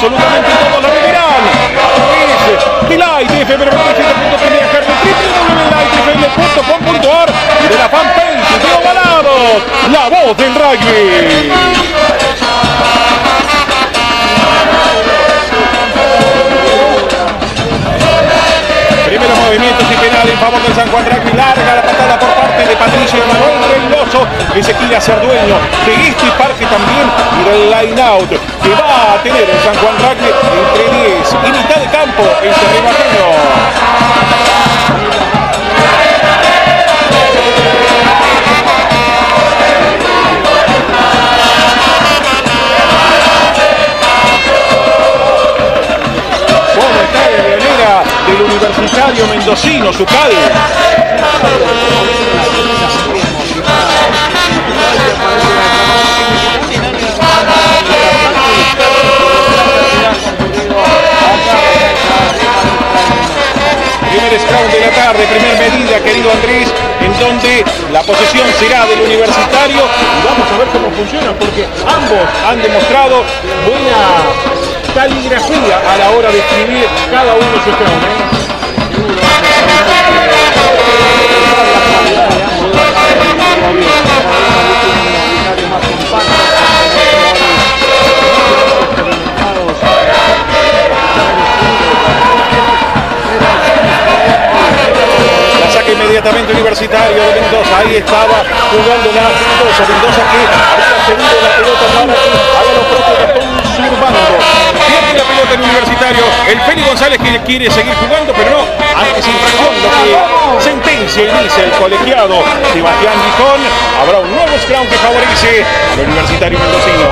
absolutamente todos. La retirada es de la ITF, pero no se punto que de de la fanpage de la voz del rugby. Primeros movimientos y penal en favor del San Juan Rugby, larga la patada por parte de Patricio Manuel Veloso, que se quiere hacer dueño de este parque también y del line out que va a tener el San Juan Rugby entre 10 y mitad de campo en Cerrimateño. ¿Cómo está de Leonera del Universitario Mendocino, su padre? Primer scrum de la tarde, primer medida, querido Andrés, en donde la posesión será del universitario. Y vamos a ver cómo funciona, porque ambos han demostrado buena caligrafía a la hora de escribir cada uno su scrum. ¿eh? Inmediatamente Universitario de Mendoza. Ahí estaba jugando la Mendoza. Mendoza que había cedido la pelota para que haga lo propio Gastón Surbando. Pierde la pelota en Universitario. El Félix González que quiere seguir jugando, pero no. Antes infracción lo que sentencia y dice el colegiado Sebastián Gijón. Habrá un nuevo scrum que favorece al Universitario Mendocino.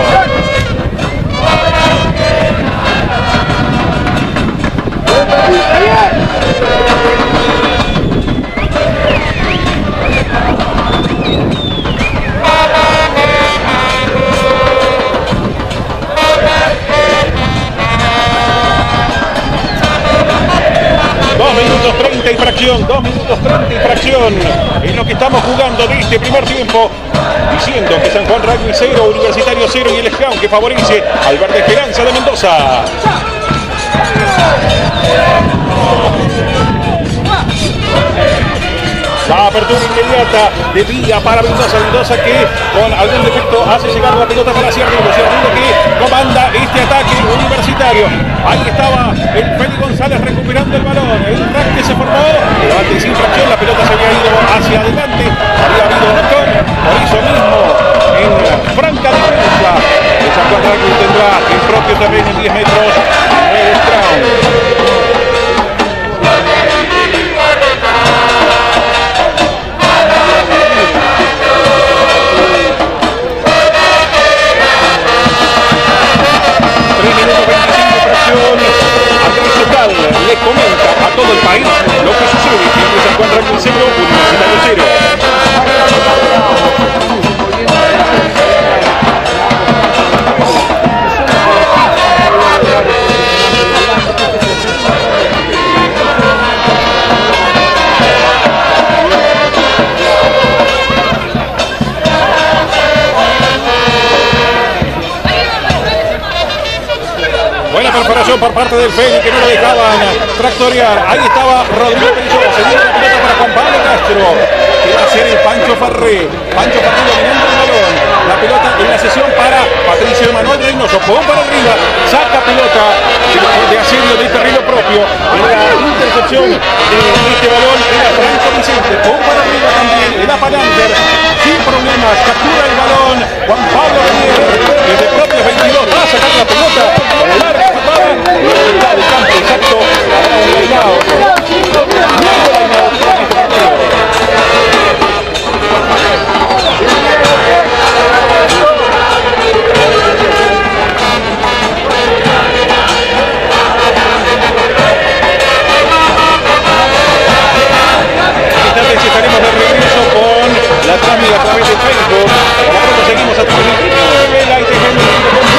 Dos minutos 30 infracción, dos minutos 30 infracción. Es lo que estamos jugando de este primer tiempo. Diciendo que San Juan Rugby 0, Universitario 0 y el Scrum que favorece al Verde Esperanza de Mendoza. Apertura inmediata de Villa para Mendoza. Mendoza que con algún defecto hace llegar la pelota para. Ciarrulo que comanda este ataque universitario. Ahí estaba el Félix González recuperando el balón. El rack que se formó. Levante sin fracción. La pelota se había ido hacia adelante. Había habido botón. Por eso mismo en franca defensa. El San Juan Rugby tendrá el propio terreno en 10 metros. Strauss. Comenta a todo el país lo que sucede entre San Juan Rugby 0, Universitario 0. Preparación por parte del Feli que no lo dejaban tractorear. Ahí estaba Rodrigo Pello. Se dio la pelota para Juan Pablo Castro. Que va a ser el Pancho Farré. Pancho Farré dominando el balón. La pelota en la sesión para Patricio Emanuel Reynoso. Pon para arriba. Saca pelota de, asedio de terreno propio. En la intercepción de este balón era Franco Vicente. Pon para arriba también. Era Palander. Sin problemas. Captura el balón. Juan Pablo Ranier. Desde propios 22 va a sacar la pelota. Larga patada. Estaremos de regreso con la a través de Facebook. Seguimos a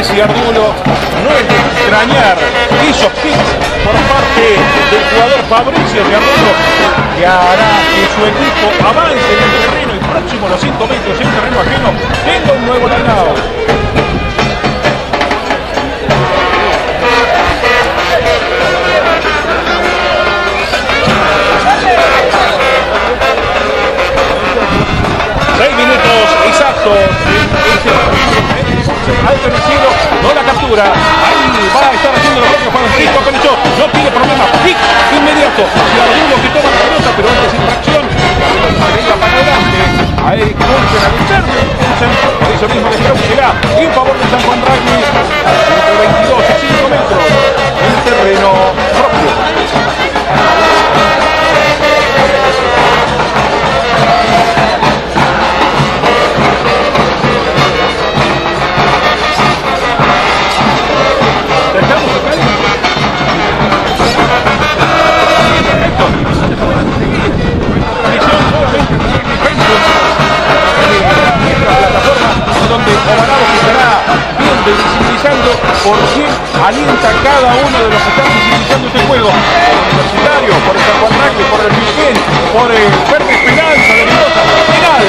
Luis y Ardulo. No es de extrañar esos picks por parte del jugador Fabricio de que hará que su equipo avance en el terreno y próximo a los 100 metros en terreno ajeno tenga un nuevo line minutos exactos el no la captura. Ahí va a estar haciendo lo propio Juan Francisco Canichó. No tiene problema. Pic inmediato. Ciardulo que toma la pelota, pero antes infracción. Arriba para adelante. A Eric Bunsen al interno. Bunsen, por eso mismo que será en favor de San Juan Rugby. Entre 22 y 5 metros en terreno y visibilizando por quién alienta cada uno de los que están visibilizando este juego. Por el Universitario, por el Rugby, por el Virgen, por el Verde Esperanza de Mendoza. Penal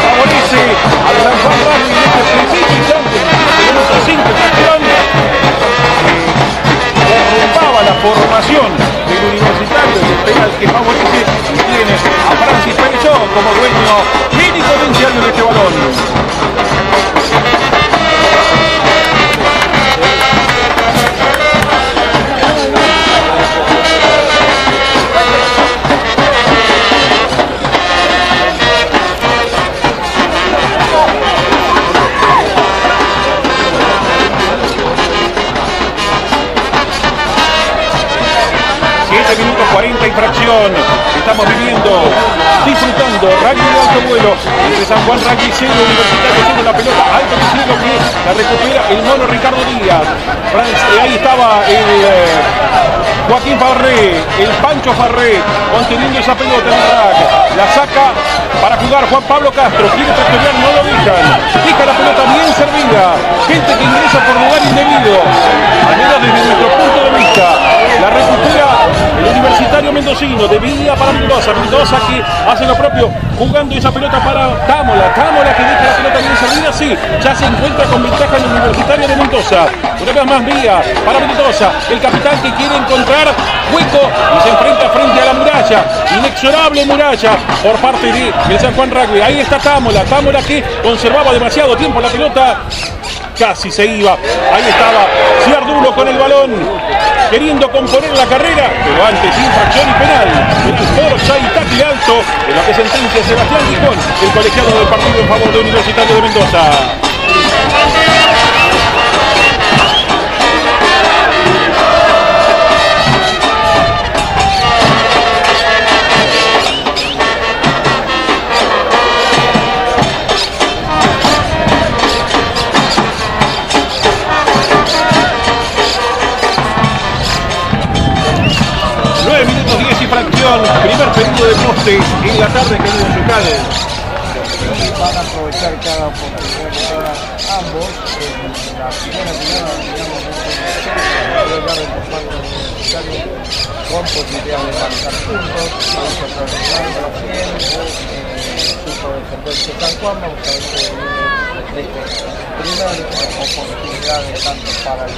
favorece al San Juan Rugby en este sencillo instante. Minuto 5 fracción derrumbaba la formación del universitario el penal que favorece y tiene a Francis Perezó como dueño clínico iniciando de este balón. 40 infracción. Estamos viviendo, disfrutando rugby de alto vuelo entre San Juan Rugby Cero Universitario haciendo la pelota alto el cielo que la recupera el mono Ricardo Díaz. Franz- eh, ahí estaba el eh, Joaquín Farré, el Pancho Farré, conteniendo esa pelota en el rack. La saca para jugar Juan Pablo Castro. Quiere tractorear, no lo dejan. Deja la pelota bien servida. Gente que ingresa por lugar indebido. Al menos desde nuestro punto de vista. La recupera el universitario mendocino de Villa para Mendoza. Mendoza que hace lo propio jugando esa pelota para Támola. Támola que deja la pelota bien servida. Sí, ya se encuentra con ventaja en el universitario de Mendoza. Una vez más Villa para Mendoza. El capitán que quiere encontrar hueco y se enfrenta frente a la muralla. Inexorable muralla por parte de San Juan Rugby. Ahí está Támola. Támola que conservaba demasiado tiempo la pelota. Casi se iba. Ahí estaba Ciardulo con el balón. Queriendo componer la carrera, pero antes infracción y penal. Penal por Sai tackle alto, de lo que sentencia Sebastián Gijón, el colegiado del partido en favor de Universitario de Mendoza. La tarde, queridos locales. van a aprovechar cada oportunidad que tengan ambos. En la primera con posibilidad de marcar puntos. Vamos a trabajar bien, eh, de de tanto para el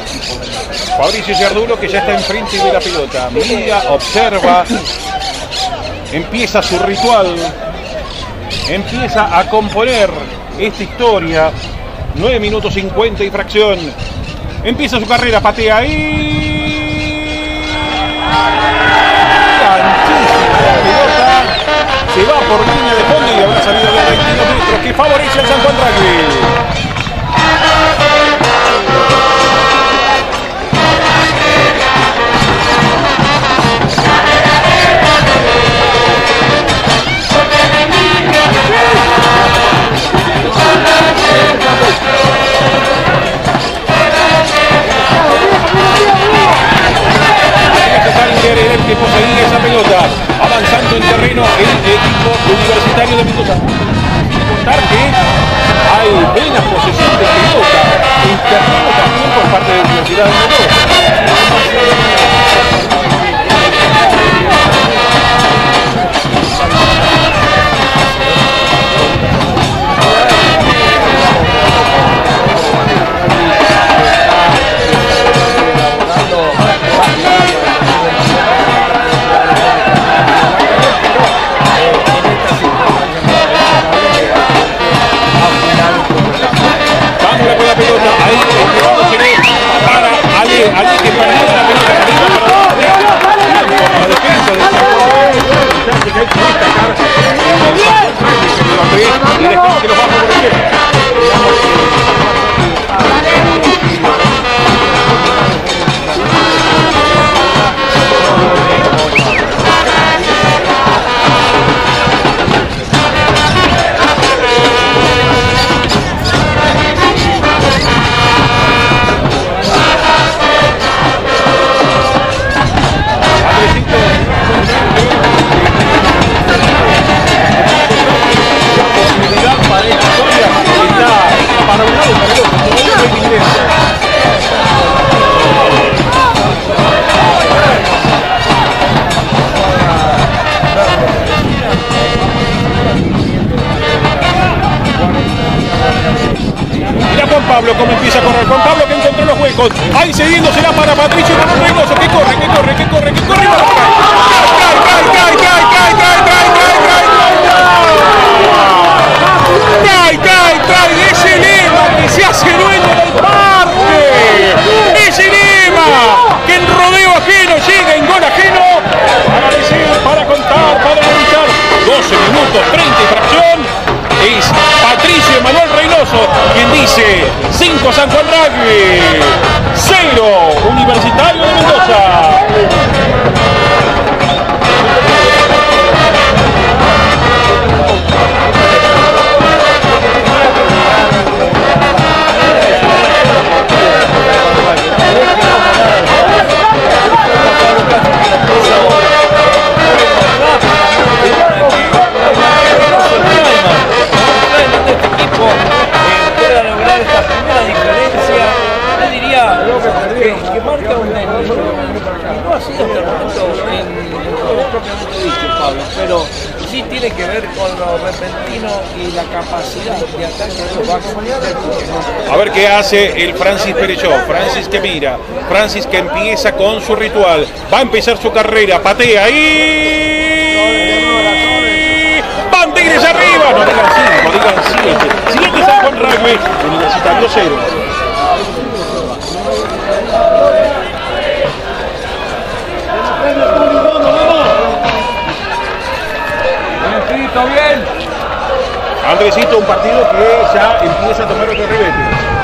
equipo de la Fabricio que ya está enfrente de la pelota. Mira, observa, empieza su ritual, empieza a componer esta historia. 9 minutos 50 y fracción. Empieza su carrera, patea. Antísima la pelota. Se va por línea de fondo y habrá salido de 22 metros que favorece al San Juan Rugby. que poseía esa pelota, avanzando en terreno el equipo universitario de Mendoza. Contar que hay buena posesión de pelota, intervino también por parte de la Universidad de Mendoza. alguien que perdió la pelota arriba defensa de San Juan. que hay que destacar. Y después que lo baja por izquierda. hace el Francis Perechó. Francis que mira, Francis que empieza con su ritual. Va a empezar su carrera, patea y... ¡Van Tigres arriba! No digan 5, digan 7. Siguiente San Juan Rugby, Universitario 0. Andresito, un partido que ya empieza a tomar otro revés.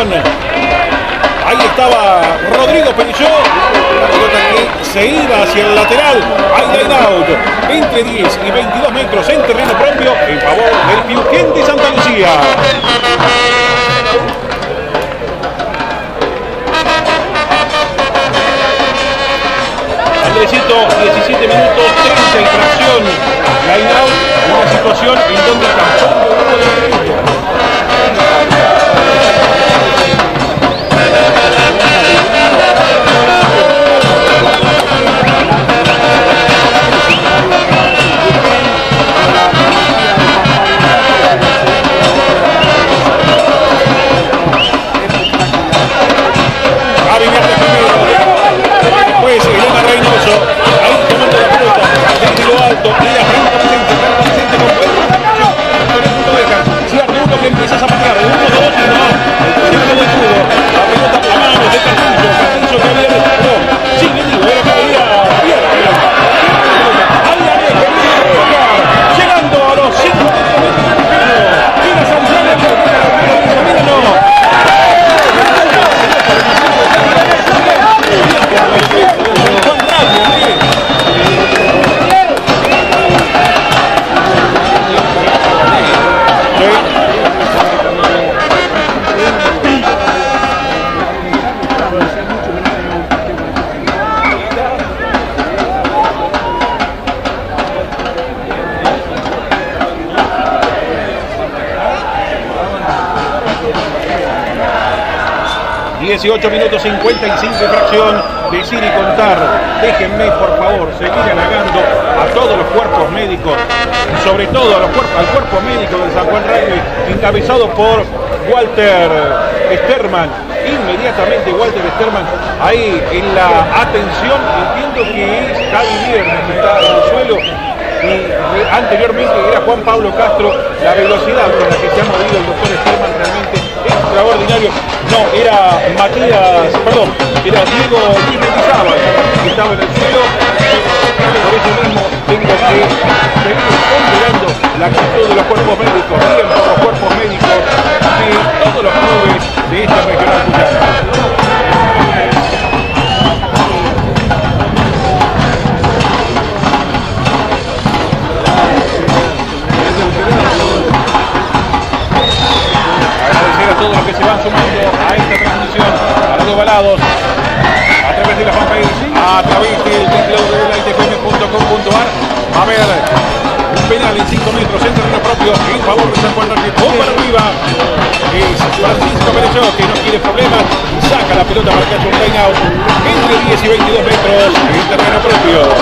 Ahí estaba Rodrigo Perilló. La pelota que se iba hacia el lateral. Hay line out. Entre 10 y 22 metros en terreno propio en favor del Piugente Santa Lucía. Andresito, 17 minutos, 30 infracción. Line out, una situación en donde tampoco Si Arturo que empieza a zapatear. De 18 minutos 55 fracción. Decir y contar. Déjenme, por favor, seguir halagando a todos los cuerpos médicos, sobre todo al cuerpo médico del San Juan Rugby, encabezado por Walter Sterman. Inmediatamente Walter Sterman ahí en la atención, entiendo que es Javi Viernes que está en el suelo y eh, anteriormente era Juan Pablo Castro, la velocidad con la que se ha movido el doctor Sterman realmente extraordinario. No, era Matías, perdón, era Diego Luis Mendizábal, que estaba en el suelo. Por eso mismo tengo que seguir ponderando la actitud de los cuerpos médicos, bien por los cuerpos médicos de todos los clubes de esta regional. Todos los que se van sumando a esta transmisión, a los balados, a través de la fanpage, a través del www.itfm.com.ar. A ver, un penal en 5 metros en terreno propio en favor de San Juan. Pum para arriba. Es Francisco Perechó que no quiere problemas. Saca la pelota para que haya un line out entre 10 y 22 metros en terreno propio.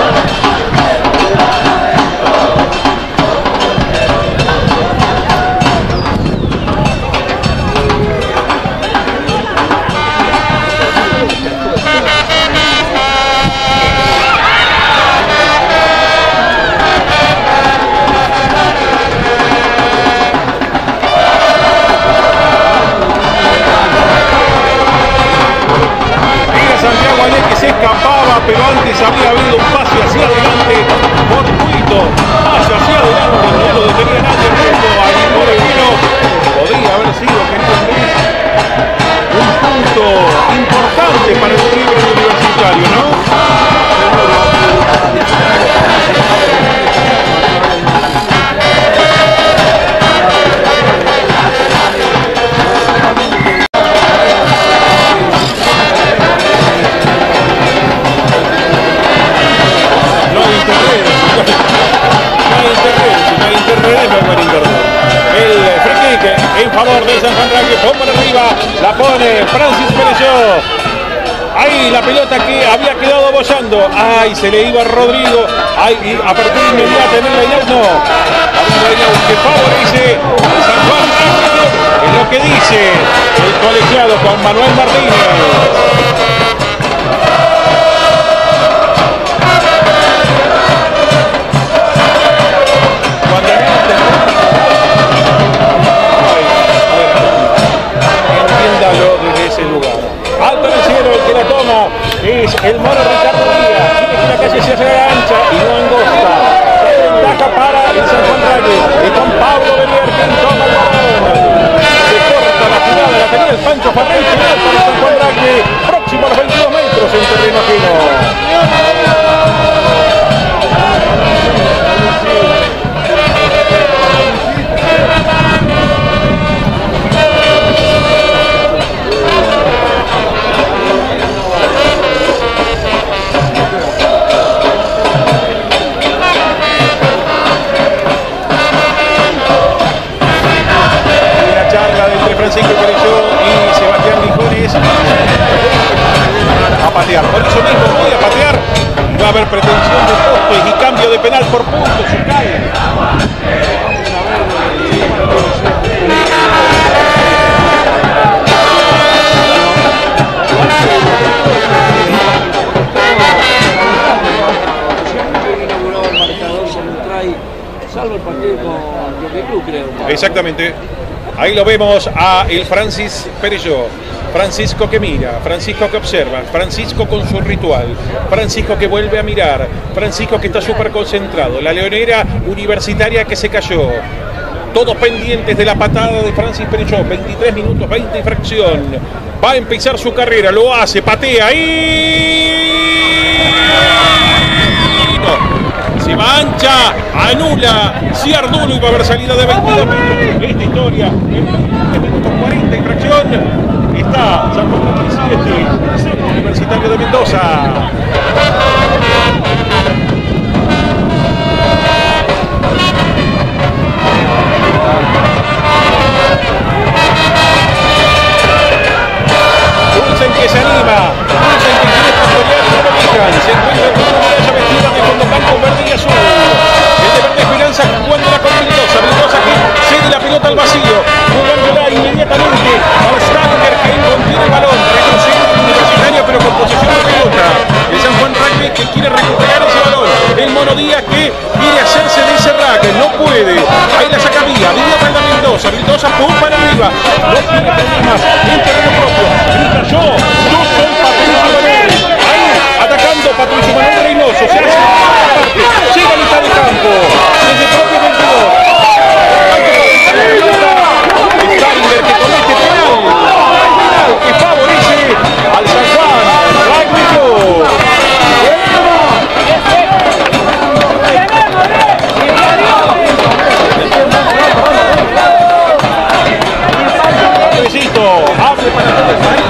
Ay, se le iba a Rodrigo. Ay, apertura inmediata en el no. que favorece San Juan es lo que dice el colegiado Juan Manuel Martínez. Por eso mismo voy a patear. Va a haber pretensión de postes y cambio de penal por puntos. Se cae. Exactamente. Ahí lo vemos a el Francis Perello. Francisco que mira, Francisco que observa, Francisco con su ritual, Francisco que vuelve a mirar, Francisco que está súper concentrado, la leonera universitaria que se cayó. Todos pendientes de la patada de Francis Perello, 23 minutos, 20 fracción. Va a empezar su carrera, lo hace, patea y se mancha, anula, si Arduno iba a haber salida de 22 minutos. Esta historia, en 20 minutos 40 infracción, está San Juan 17, Universitario de Mendoza. Dulcen que se anima, El de verde Esperanza jugando la con Mendoza. Mendoza que cede la pelota al vacío, jugándola inmediatamente al Stanger que contiene el balón. Retrocede el universitario pero con posesión de pelota. El San Juan Rugby que quiere recuperar ese balón. El Mono Díaz que quiere hacerse de ese rack, no puede. Ahí la saca Villa, Villa para Mendoza. Mendoza pum para arriba. No tiene problemas en terreno propio. Yo, yo soy Patricio Manuel. Ahí, atacando Patricio Manuel Reynoso. Llega a mitad de campo. Desde el propio 22. Steiner que comete penal. Penal favorece al San Juan. Para todo el país.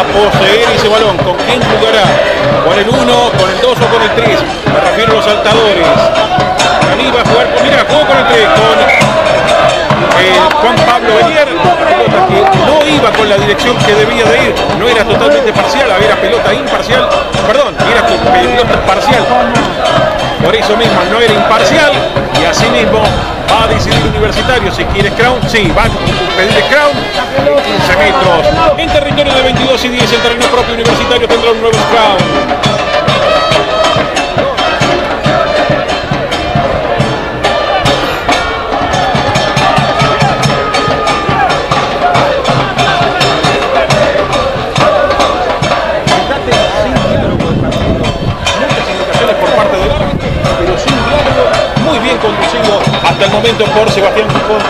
A poseer ese balón. ¿Con quién jugará? ¿Con el 1, con el 2 o con el 3? Me refiero a los saltadores. Rani va a jugar con, mira, jugó con el 3, con eh, Juan Pablo Belier. Pelota que no iba con la dirección que debía de ir. No era totalmente parcial, era pelota imparcial. Perdón, era pelota parcial. Por eso mismo no era imparcial y así mismo decidir Universitario si quiere Crown. Sí, va a pedir Crown 15 metros. En territorio de 22 y 10 el terreno propio Universitario tendrá un nuevo Crown. hasta el momento por Sebastián Fijón.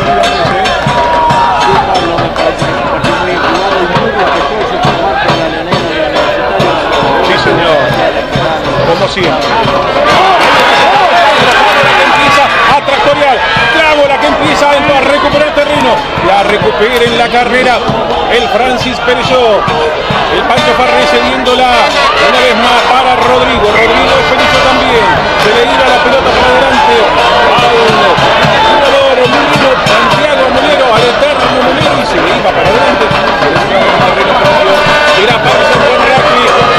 Sí, señor. Como siempre. Recuperar terreno. La recupera en la carrera el Francis Pereyó. El Pancho Farré cediéndola una vez más para Rodrigo. Rodrigo Pereyó también. Se le iba la pelota para adelante al jugador Mulino, Santiago Mulero, al eterno Mulero y se le iba para adelante. Era para San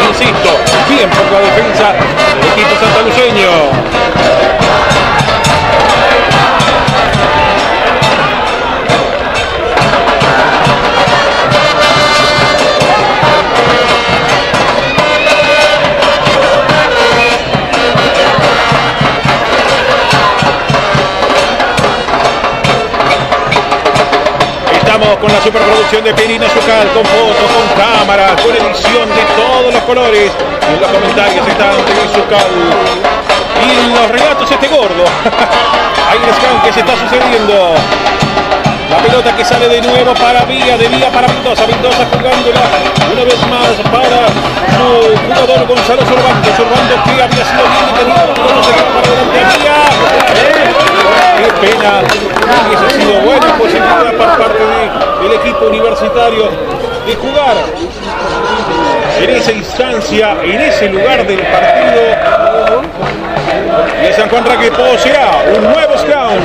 insisto, bien por la defensa del equipo santaluceño. Con la superproducción de Pirina Zucal, con fotos, con cámaras, con edición de todos los colores. Y en los comentarios Zucal. Y en los relatos este gordo. Hay un que se está sucediendo. La pelota que sale de nuevo para Vía, de Vía para Mendoza, Mendoza jugándola una vez más para su jugador Gonzalo Sorbando, Sorbando que había sido. Qué pena, hubiese sido buena posibilidad por parte del equipo universitario de jugar en esa instancia, en ese lugar del partido. Y San Juan Raque posea un nuevo scout.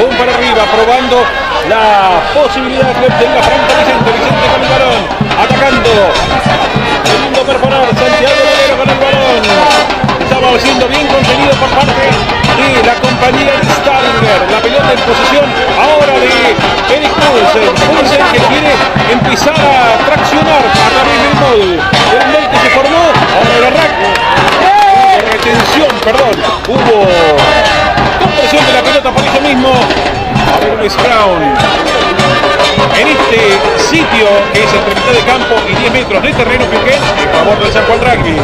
Pum para arriba, probando la posibilidad que obtenga Franco Vicente, Vicente con el balón, atacando, segundo perforar, Santiago Valero con el balón, estaba siendo bien contenido por parte de la compañía de Stalinger, la pelota en posición ahora de Eric Pulsen, Pulsen que quiere empezar a traccionar a través del gol, el gol que se formó, ahora el arranque, retención, perdón, hubo de la pelota por eso mismo. Un Brown en este sitio que es entre mitad de campo y 10 metros de terreno que en favor del San Juan Rugby.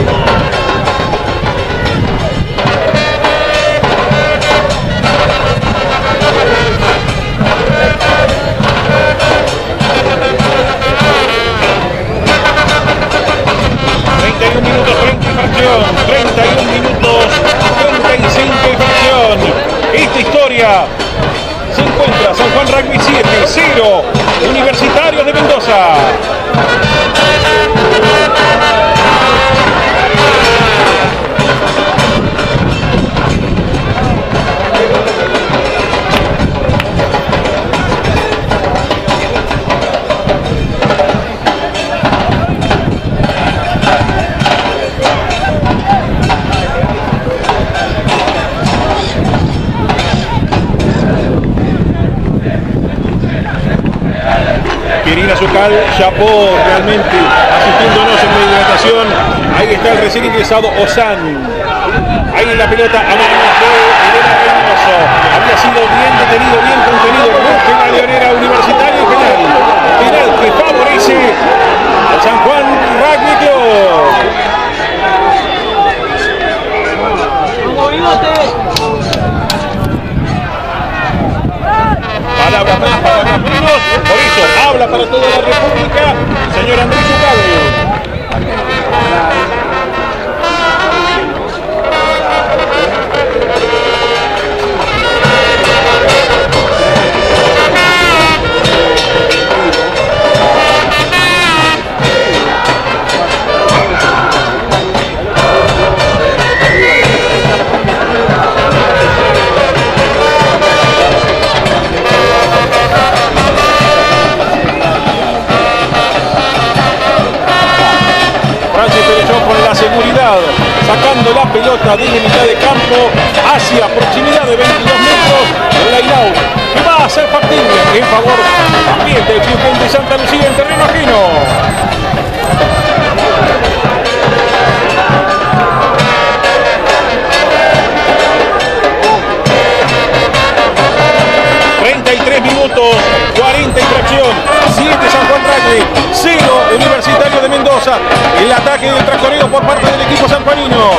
Chapó realmente asistiéndonos en la hidratación. Ahí está el recién ingresado Osan. Ahí en la pelota a manos de Elena Reynoso. Había sido bien detenido, bien contenido. Busca la leonera universitaria y penal. Penal que favorece a San Juan Rugby Club. Más, eso habla para toda la República, señor Andrés sacando la pelota desde mitad de campo hacia proximidad de 22 metros del Lainau, que va a ser factible en favor también del Club de Santa Lucía en terreno ajeno. Minutos, 40 infracción, 7 San Juan Rugby, 0 Universitario de Mendoza. El ataque del tractorero por parte del equipo sanjuanino.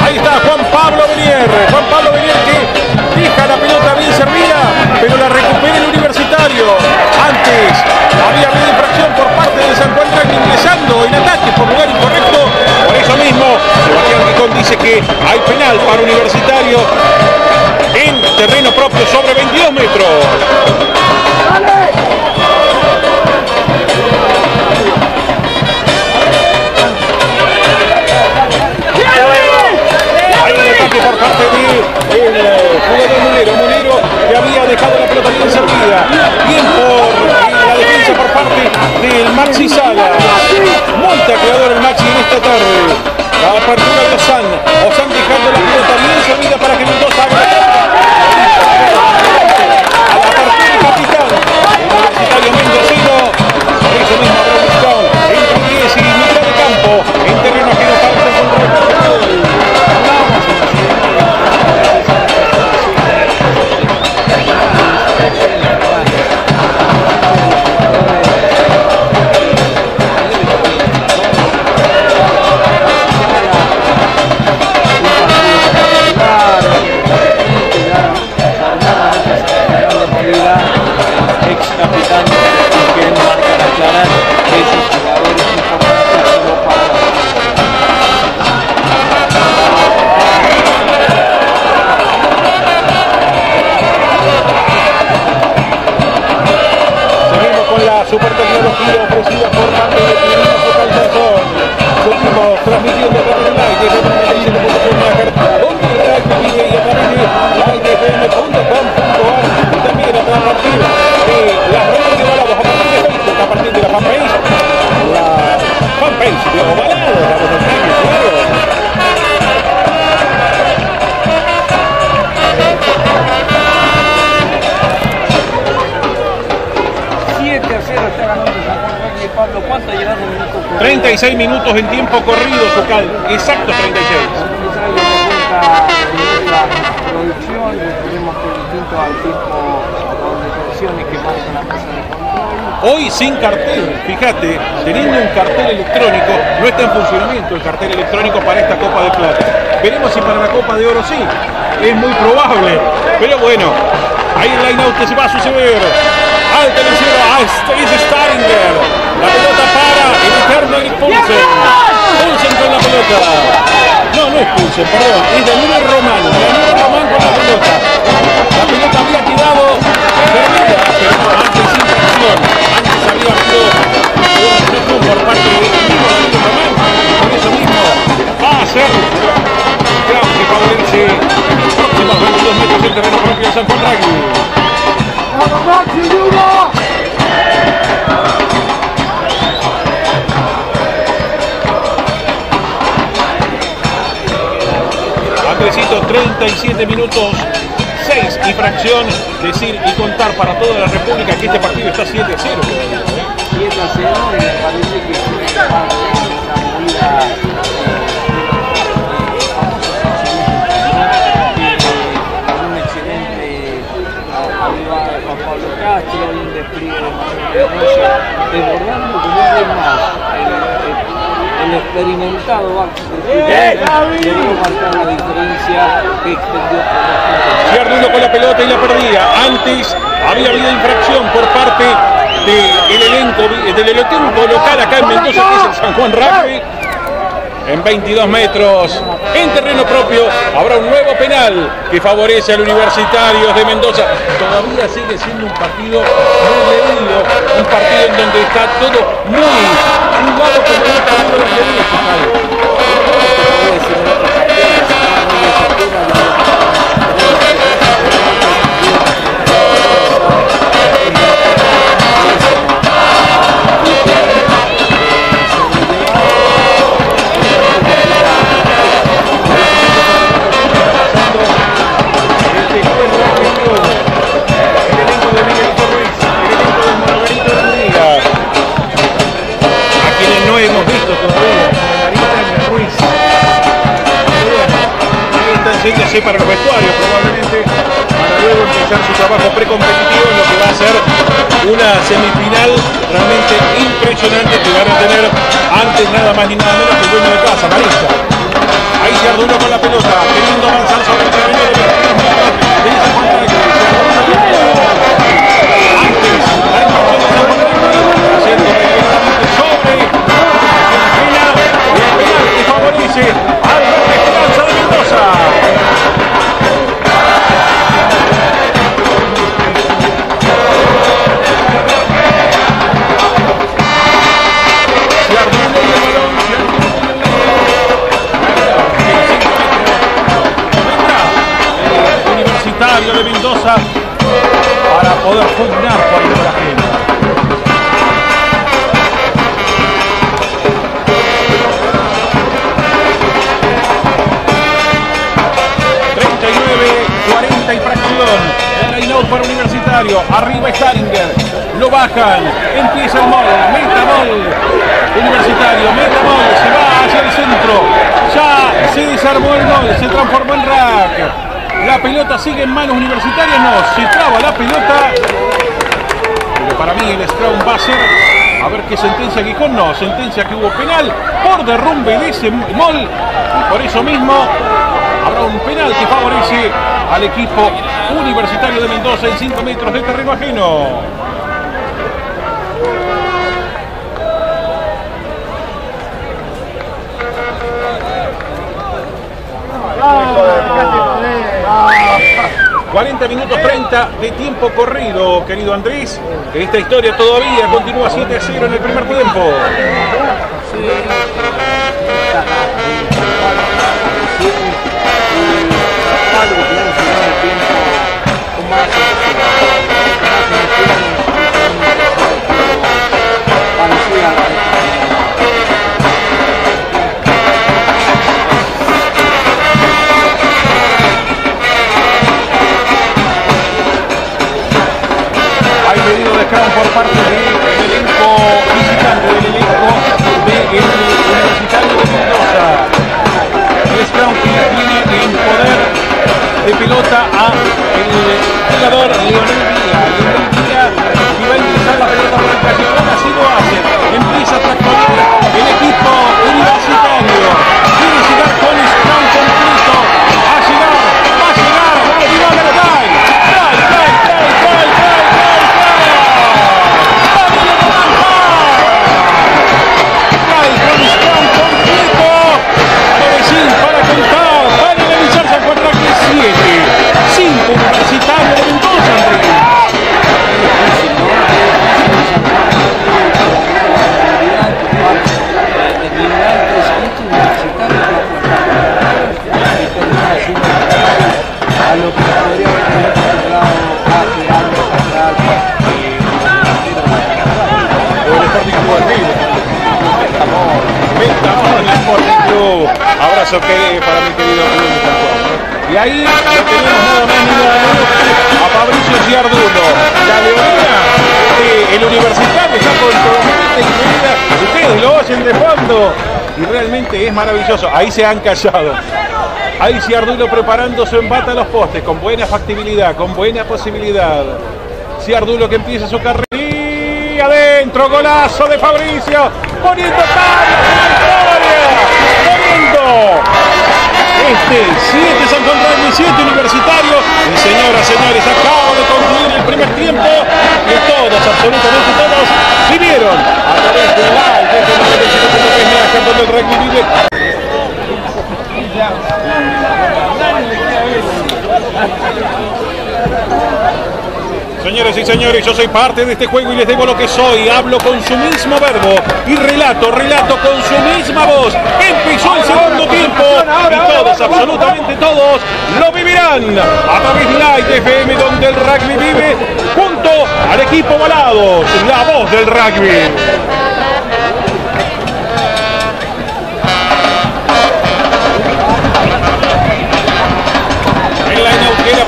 Ahí está Juan Pablo Benier. Juan Pablo Benier que deja la pelota bien servida, pero la recupera el Universitario. Antes había habido infracción por parte de San Juan Rugby ingresando en ataque por lugar incorrecto. Por eso mismo, Sebastián Ricón dice que hay penal para Universitario en terreno propio sobre 22 metros. Hay un ataque por parte del eh, jugador Munero. Munero que había dejado la pelota bien servida. Bien por eh, la defensa por parte del Maxi Sala. Muy tacleador el Maxi en esta tarde. La apertura en tiempo corrido, Socal. Exacto, 36. Entonces, ahí me cuenta la producción, tenemos que distinto al tiempo de tensiones que marca la mesa de control. Hoy sin cartel, fíjate, teniendo un cartel electrónico, no está en funcionamiento el cartel electrónico para esta Copa de Plata. Veremos si para la Copa de Oro sí, es muy probable, pero bueno, ahí el line-out que se va a suceder alta Lucero, a Steve Steininger. La pelota para el eterno y Pulsen. Pulsen con la pelota. No, no es Pulsen, perdón, es Danilo Román. Danilo Román con la pelota. La pelota había tirado antes sin presión. Antes había sido un por parte de Danilo Román. Por eso mismo va a ser que favorece próximos 22 metros del terreno propio de San Juan Andresito, 37 minutos, 6 y fracción, decir y contar para toda la República que este partido está 7 a 0. Más el, el experimentado la diferencia que extendió con la pelota y la perdía. Antes había habido infracción por parte del elenco, del elenco local acá en Mendoza, que es el San Juan Rugby. En 22 metros, en terreno propio, habrá un nuevo penal que favorece al Universitario de Mendoza. Todavía sigue siendo un partido muy un partido en donde está todo muy jugado como un partido de la enséñase para los vestuarios probablemente, para luego empezar su trabajo precompetitivo en lo que va a ser una semifinal realmente impresionante que van a tener antes nada más ni nada menos que el dueño de casa, Marista. Ahí se Arduino con la pelota, queriendo avanzar sobre el terreno de 22 metros. Viene San Juan Rugby, se avanza con la pelota. Antes, sobre esquina y el penal que favorece al Esperanza Mendoza. El el el de Mendoza para poder pugnar por la ...arriba Staringer... ...lo bajan... ...empieza el mol... ...meta mol... ...Universitario... ...meta mol... ...se va hacia el centro... ...ya se desarmó el mol... ...se transformó en rack... ...la pelota sigue en manos universitarias... ...no, se traba la pelota... Pero para mí el Scrum va a ser, a ver qué sentencia Gijón, no, sentencia que hubo penal por derrumbe de ese mol por eso mismo habrá un penal que favorece al equipo universitario de Mendoza en 5 metros de terreno ajeno. ...40 minutos 30 de tiempo corrido, querido Andrés. Esta historia todavía continúa 7 a 0 en el primer tiempo. Hay pedido de scrum por parte del elenco visitante, del Universitario de que tiene en poder de pelota a el jugador Leonel Villa. Leonel Villa que va a ingresar la pelota por el callejón, así lo hace. Empieza a a lo que podría haber llegado hace años atrás el Sporting Juvenil estamos en el Sporting Club abrazo que para mi querido Luis y ahí tenemos nada más ni a Fabricio Giarduno la leonina eh, el universitario está con totalmente ustedes lo oyen de fondo y realmente es maravilloso. Ahí se han callado. Ahí Ciardulo preparando su embate a los postes con buena factibilidad, con buena posibilidad. Ciardulo que empieza su carrera. Adentro, golazo de Fabricio. Poniendo Poniendo este 7 San Rugby, 7 Universitario. Y señoras, señores, acabo de concluir el primer tiempo y todos, absolutamente todos, vivieron a través de live desde el 97.3 donde el rugby vive Señores y señores, yo soy parte de este juego y les digo lo que soy. Hablo con su mismo verbo y relato, relato con su misma voz. Empezó el segundo tiempo y todos, absolutamente todos, lo vivirán a través de Light FM donde el rugby vive junto al equipo Balados, la voz del rugby.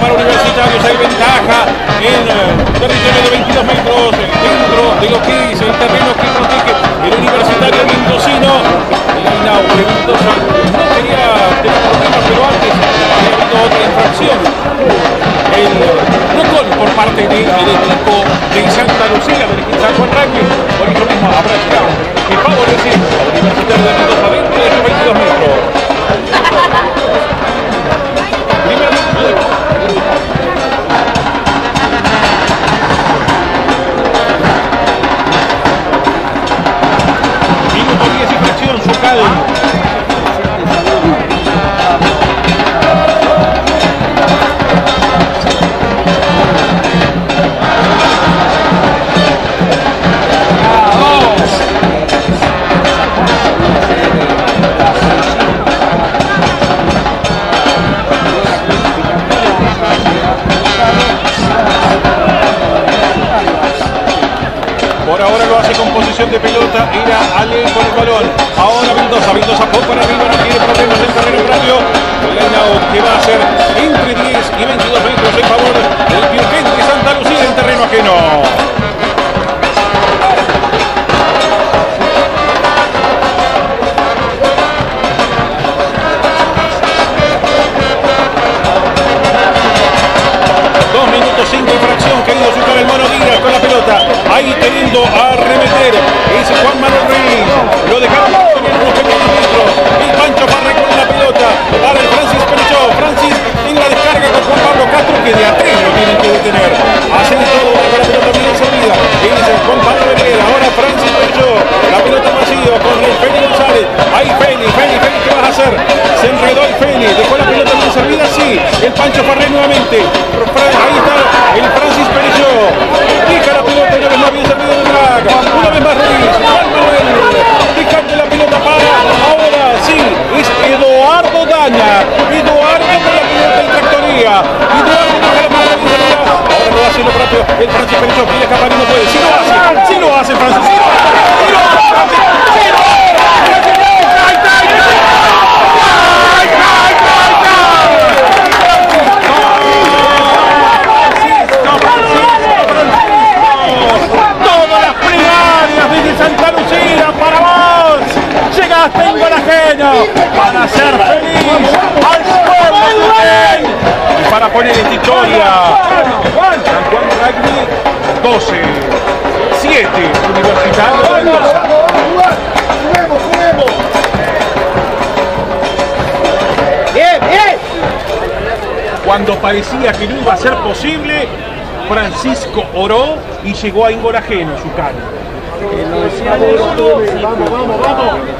Para Universitarios, hay ventaja en eh, territorio de 22 metros dentro de lo que es el terreno que protege el Universitario Mendocino. Ainau de Mendoza no quería tener problemas, pero antes había habido otra infracción. El gol por parte del equipo de Santa Lucía, del equipo San Juan Rugby. Por eso mismo habrá que favorecer al Universitario de Mendoza dentro de los 22 metros. De pelota, irá Ale con el balón. Ahora Mendoza, Mendoza por para arriba, no tiene problemas en terreno propio. El que va a ser entre 10 y 22 metros en favor del Pioquente Santa Lucía en terreno ajeno. Que de atrás lo tienen que detener. Hacen todo para la pelota servida. Es Juan Pablo Herrera. Ahora Francis Perichó. La pelota vacío con el Feli González. Ahí Feli, Feli, Feli, ¿qué vas a hacer? Se enredó el Feli. Dejó la pelota bien servida. Sí. El Pancho Parre nuevamente. Ahí está el Francis Perichó. Deja la pelota una vez más bien servido de Drag. Una vez más Ruiz. Juan la pelota para. Ahora sí. Es Eduardo Daña. Eduardo con la pelota Ahora lo hace lo. El Francis puede. Si lo hace. Si lo hace Francis. Si lo hace. Si lo hace. Si lo hace. Santa Lucía para vos. Llegaste en ajeno para ser feliz al pueblo poner en victoria. San Juan Rugby 12, 7 Universitario de Mendoza. Bien, bien. Cuando parecía que no iba a ser posible, Francisco oró y llegó a Ingorajeno, su cano. Vamos, vamos, vamos.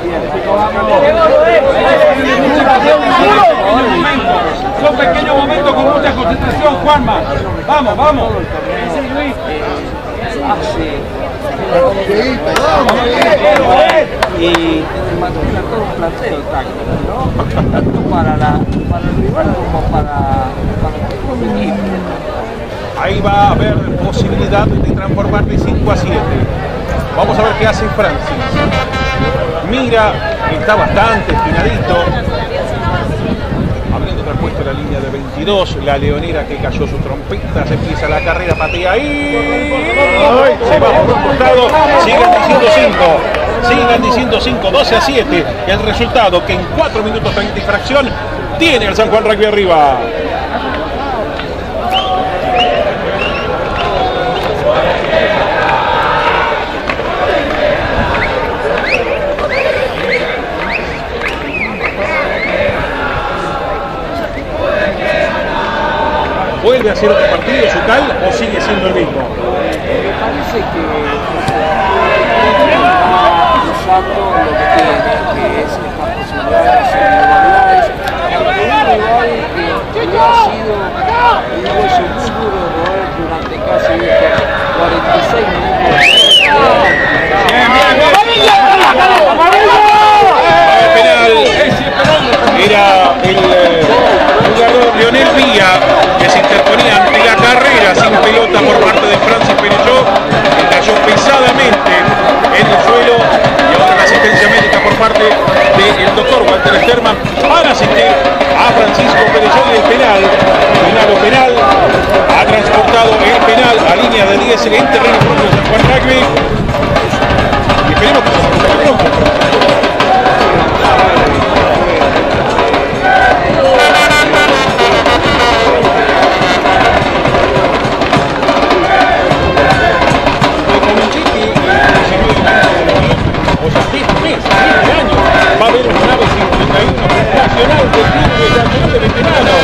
Son pequeños momentos con mucha concentración, Juanma. Vamos, vamos. Y todo un planteo táctico, Tanto para, la, para el rival como para, para el equipo. Ahí va a haber posibilidad de transformar de 5 a 7. Vamos a ver qué hace Francis. mira, está bastante esquinadito. Habiendo traspuesto la línea de 22, la leonera que cayó su trompeta, se empieza la carrera, patea ahí. Se va por un costado, siguen diciendo 5. Sigan diciendo 5, 12 a 7. El resultado que en 4 minutos 30 y fracción tiene el San Juan Rugby arriba. ¿Vuelve a ser otro partido Zucal o sigue siendo el mismo? Me parece que está usando lo que tiene, que es estas posibilidades individualidades, ante un rival que ha sido un hueso muy duro de durante casi 46 minutos. Era el eh, jugador Leonel Villa se interponía ante la carrera sin pelota por parte de Francis Perelló que cayó pesadamente en el suelo y ahora la asistencia médica por parte del doctor Walter Sterman. Para asistir a Francisco Perelló y el penal, penal o penal, ha transportado el penal a línea de 10 en terreno propio de San Juan Rugby. Y esperemos que se nacional del Club de Veteranos,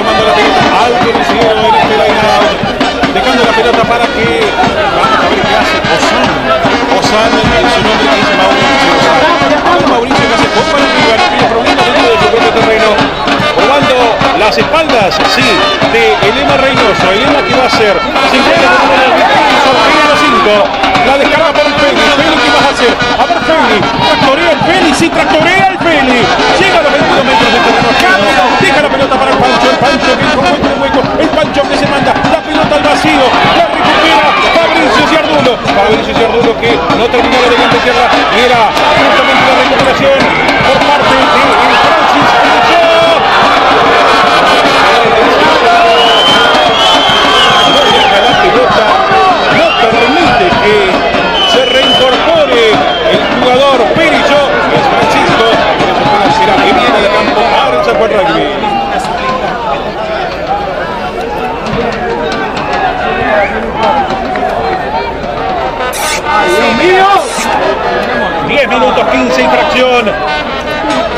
tomando la pelota. En este. Dejando la pelota para que. Vamos a ver qué hace. Osan, su nombre Mauricio. Mauricio que hace de las espaldas, sí, de Elena Reynoso. Elena que va a hacer 50 La descarga por el. Ver, Feli. Tractorea el Feli, sí, tractorea el Feli. Llega a los 22 metros de terreno. Deja la pelota para el Pancho. El Pancho que encuentra el hueco. El Pancho que se manda la pelota al vacío. La recupera Fabricio Ciardulo. Fabricio Ciardulo que no terminaba de tierra. Era justamente la recuperación por parte de Francis Rugby. Dios mío. 10 minutos 15 infracción.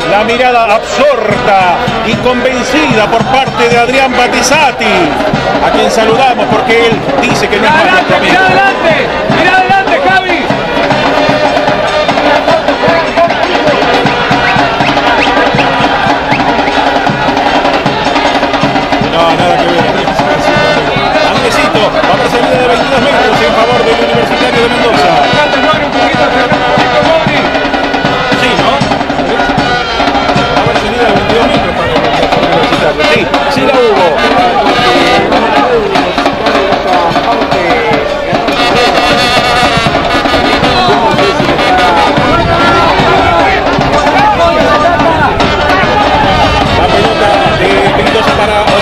La mirada absorta y convencida por parte de Adrián Batizati, a quien saludamos porque él dice que no es adelante, mira adelante. Mira adelante, No, nada que ver. Andresito, va a salida de 22 metros en favor del Universitario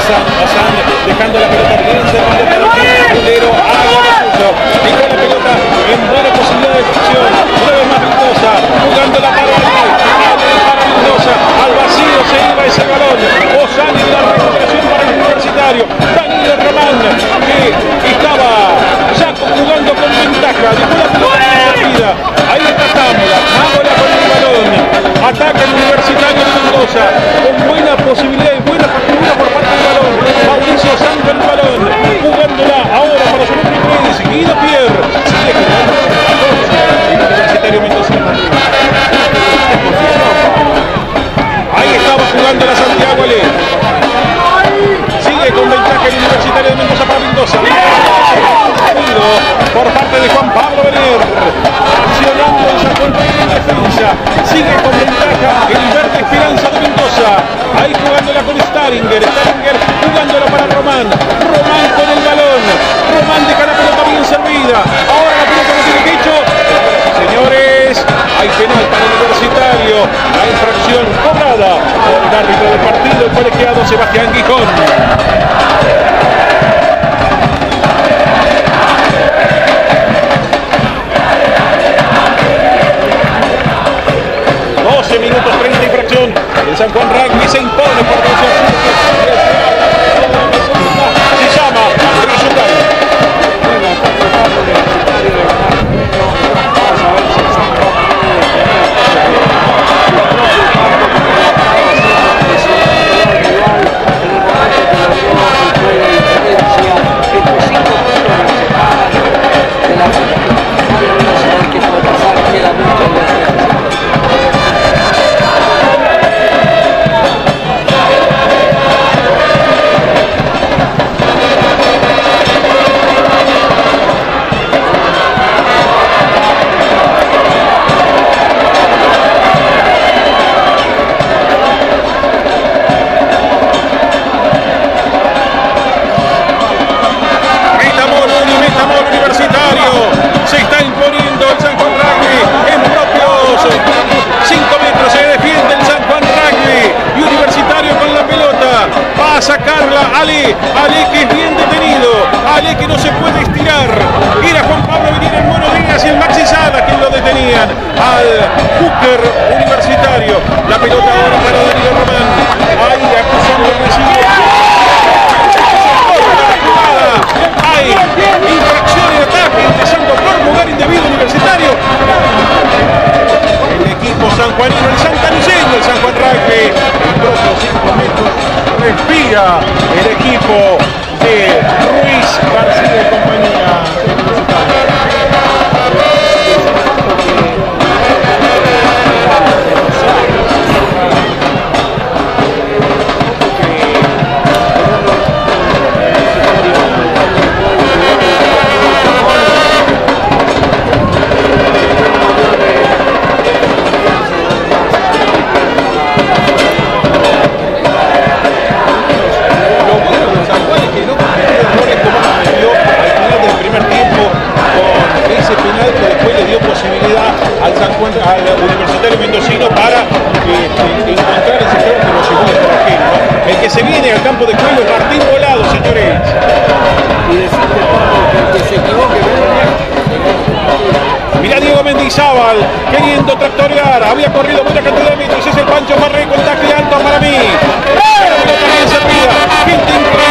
Dejando la pelota bien cerrada para el Pulero, haga lo suyo, dejó la pelota en buena posibilidad de definición, una vez más Mendoza, jugando la para Ale para Mendoza, al vacío se iba ese balón, Osan en la recuperación para el universitario, Danilo Román, que estaba ya jugando con ventaja, dejó la pelota ahí está Támola, Támola con el balón, ataca el universitario de Mendoza, con buena posibilidad jugándola ahora para su nombre inglés, Guido Pierre, sigue. Ahí estaba jugando la al Universitario Mendocino para eh, encontrar el sector que lo llevó extranjero. El que se viene al campo de juego es Martín Volado, señores. Y decirle que que se equivoque, Mira Diego Mendizábal queriendo tractorear, había corrido buena cantidad de metros, es el Pancho Marreco, el tacle alto para mí. ¡Eh! Pero también se pida.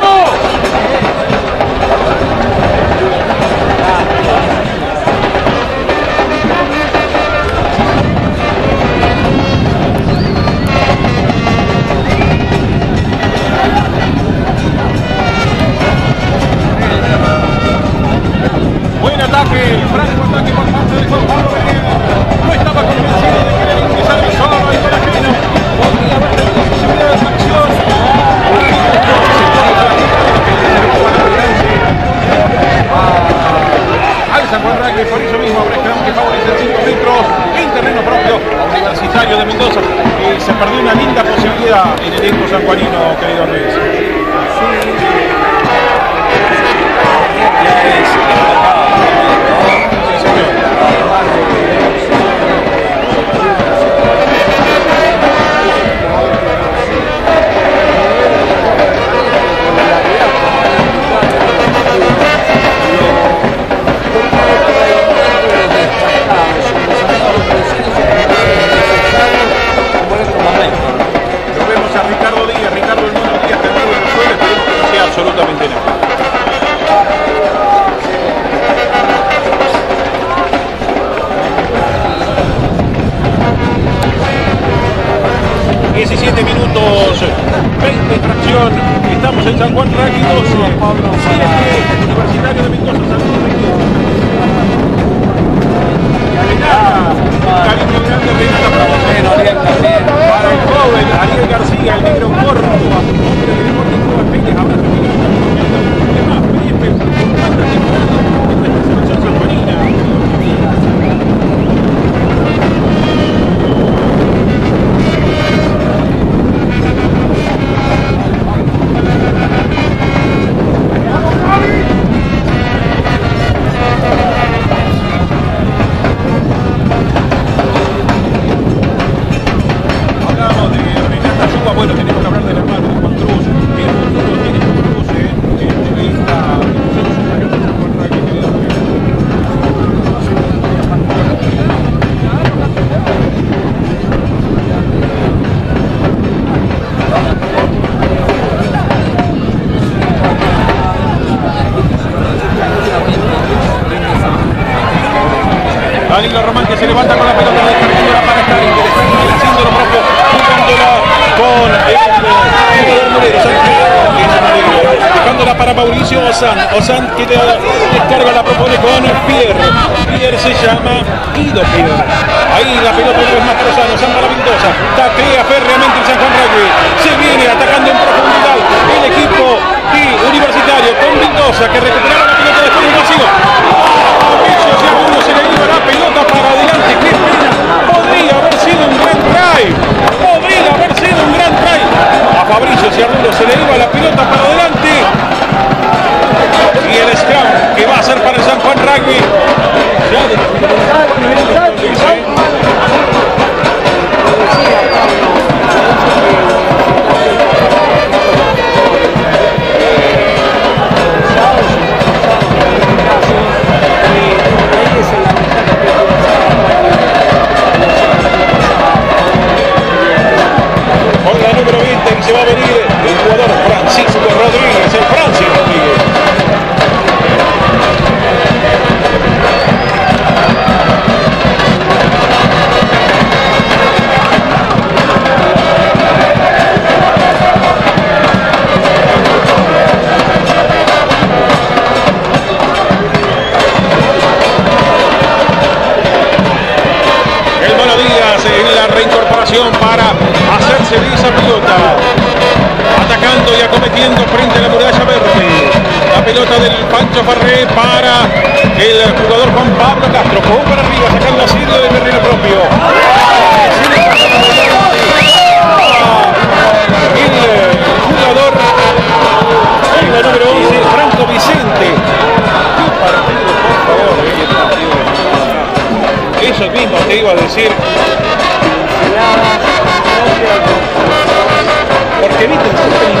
Thank you.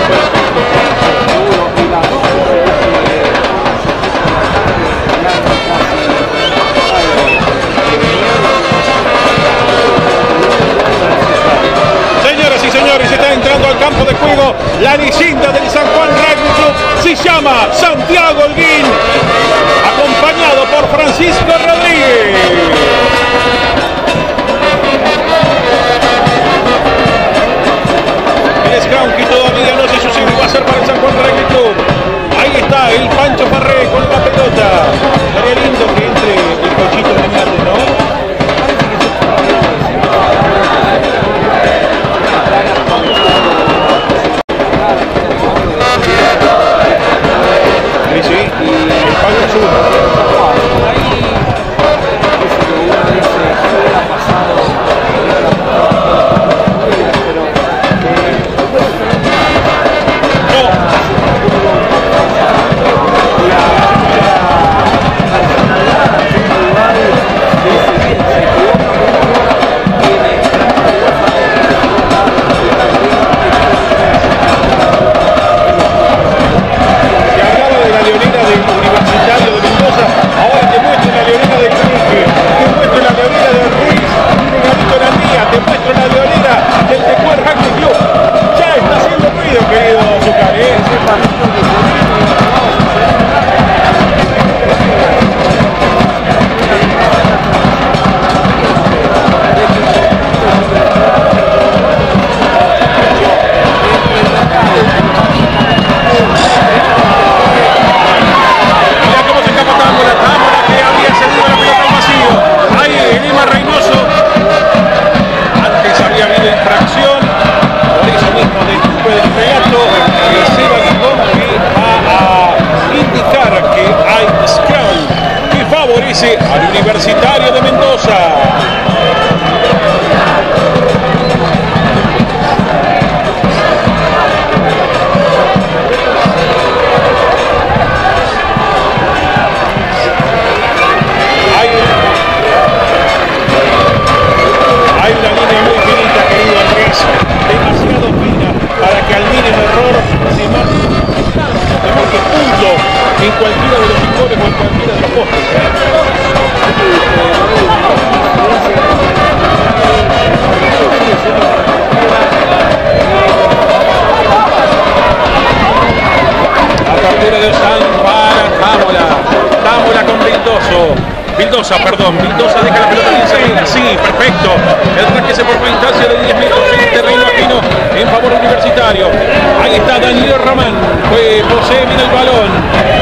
Vildosa, ah, perdón. Vildosa deja la pelota en Saína. Sí, perfecto. El ataque se formó a instancia de 10 metros en terreno ajeno en favor universitario. Ahí está Danilo Ramán. Fue posee bien el balón.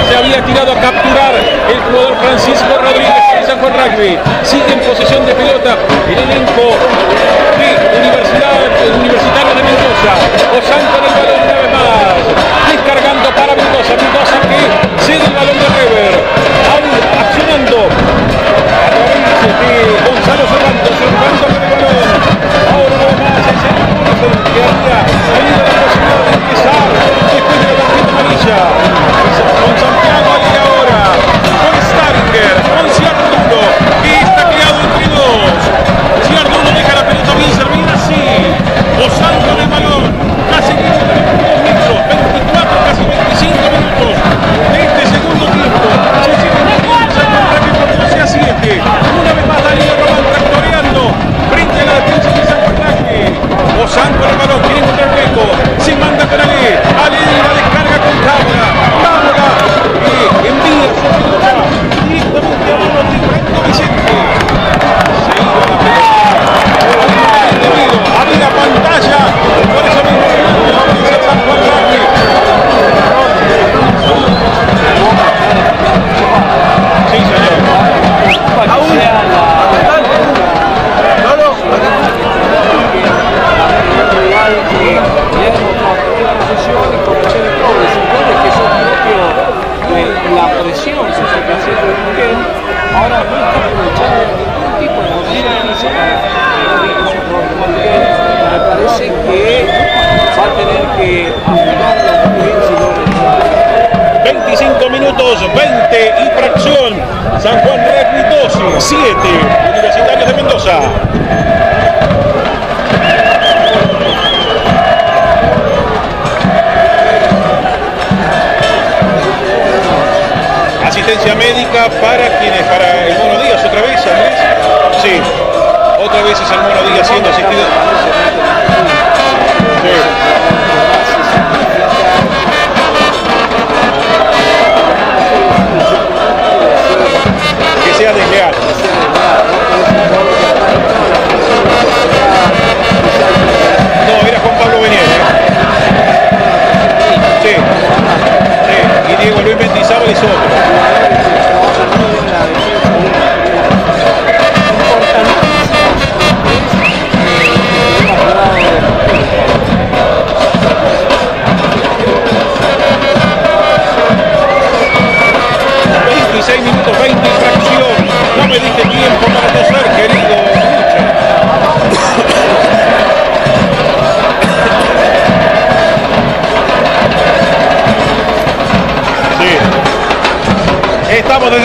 Se había tirado a capturar el jugador Francisco Rodríguez de San Juan Rugby. Sigue en posesión de pelota el elenco de Universitario de Mendoza. Osanto en el balón una vez más. Descargando para Mendoza. Mendoza que sigue el balón de River. Fernando. Gonzalo Fernando, Fernando con el balón. Ahora no más, es el que la posibilidad de. Después de la tarjeta amarilla. Santos el balón, quiere encontrar hueco. Se manda con Ali. Ali la descarga con Tábora. Tábora y envía su va a tener que 25 minutos, 20 y fracción. San Juan Rugby 12, 7, Universitarios de Mendoza. asistencia médica para quienes, para el Mono Díaz otra vez, Andrés. Sí, otra vez es el Mono Díaz siendo asistido. Sí. sí. Y Diego Luis Mendizábal es otro.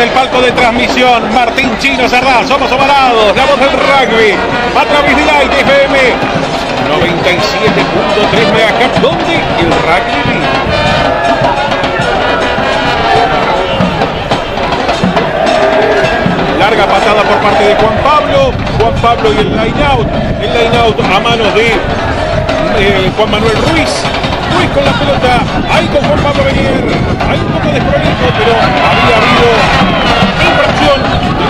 El palco de transmisión. Martín Chino Sardá, somos ovalados. La voz del rugby a través de Light FM 97.3 MHz, donde el rugby Larga patada por parte de Juan Pablo. Juan Pablo y el line out. El line out a manos de eh, Juan Manuel Ruiz. Ruiz con la pelota. Ahí con Juan Pablo Benier. Hay un poco de pero había habido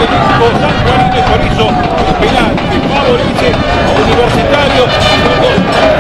Juanino y por eso el penal que favorece a Universitario.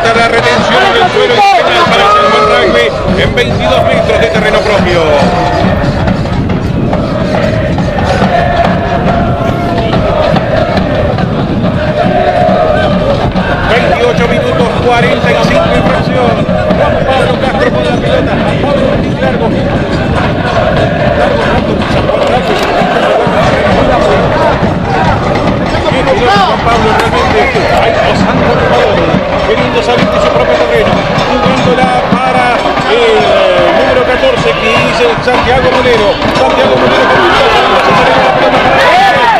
Pelota retención en el suelo y penal para el Rugby en 22 metros de terreno propio. Largo, largo, largo, largo, largo, Pablo, Pablo realmente osando todo, queriendo salir de su propio terreno, jugándola para eh, el número 14 que dice Santiago Molero. Santiago Molero con un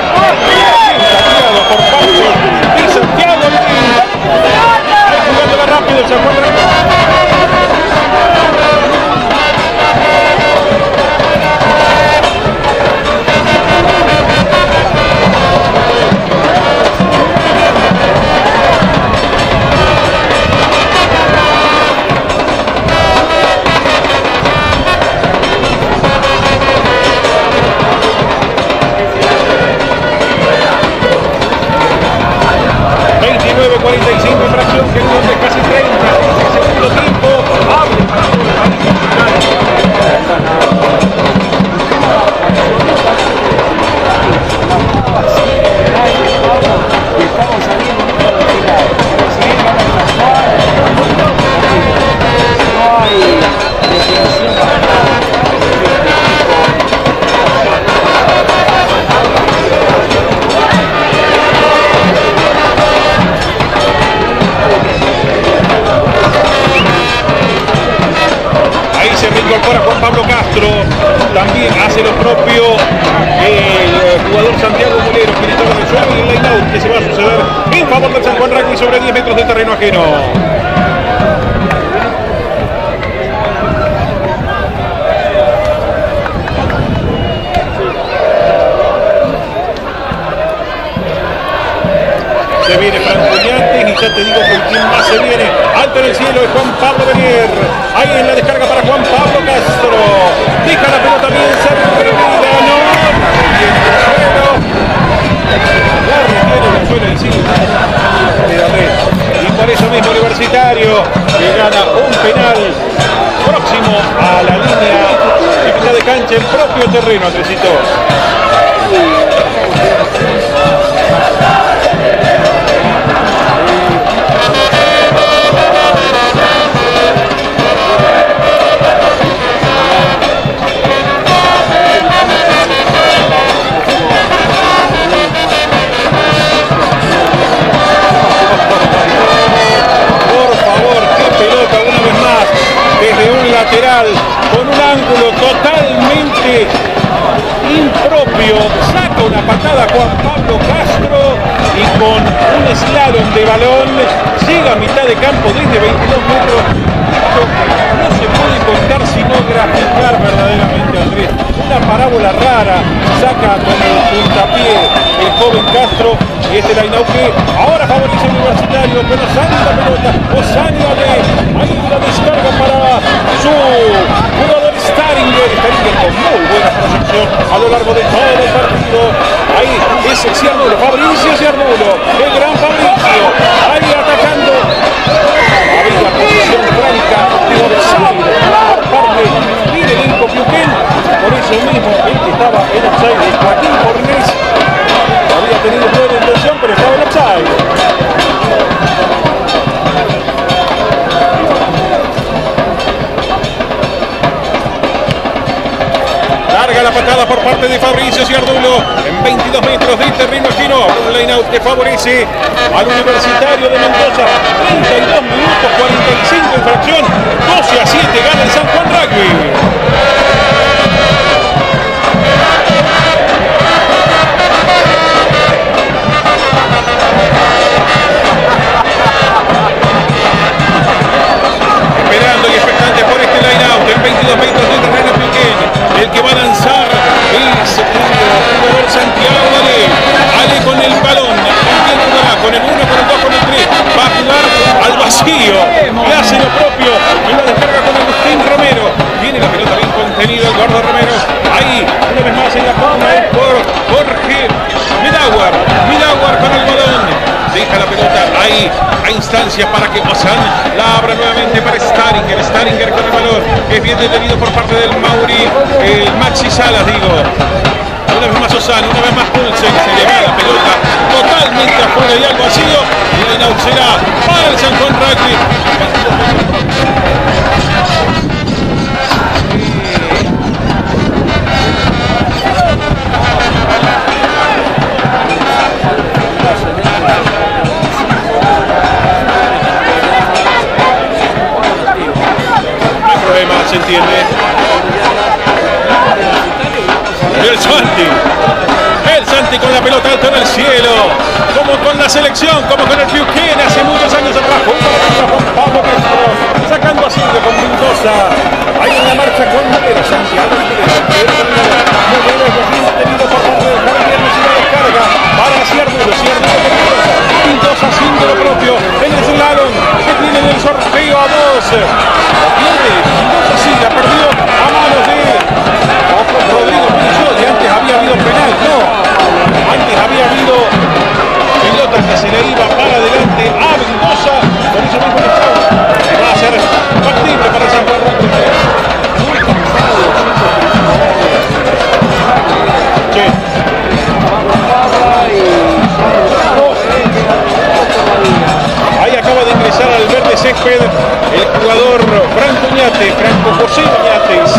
césped el jugador Franco Uñate, Franco José Uñates,